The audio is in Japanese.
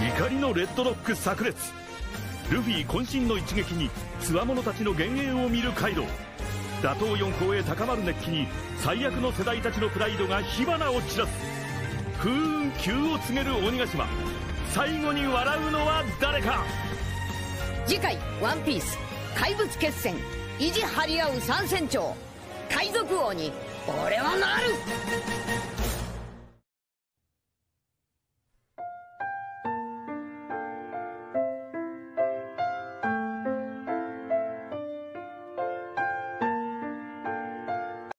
怒りのレッドロック炸裂。ルフィ渾身の一撃に強者たちの幻影を見るカイドウ。打倒四皇へ高まる熱気に最悪の世代たちのプライドが火花を散らす。風雲急を告げる鬼ヶ島。最後に笑うのは誰か？次回「ワンピース。怪物決戦。意地張り合う三船長。海賊王に俺はなる。